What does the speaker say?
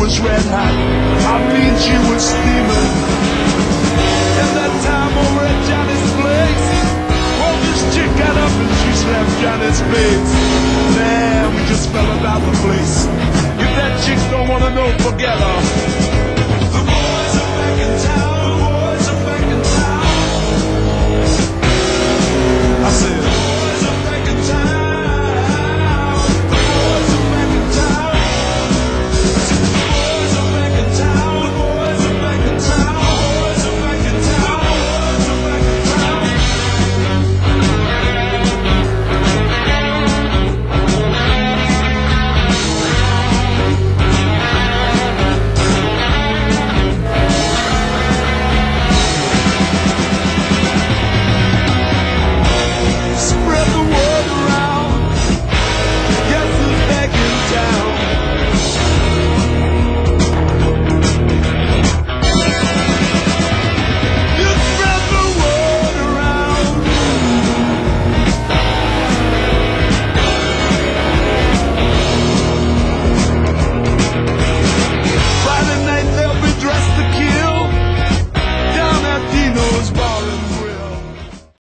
Was red hot. I mean, she was steaming. And that time over at Johnny's place, well, this chick got up and she slapped Johnny's face. Man, we just fell about the place. If that chick don't wanna know, forget her.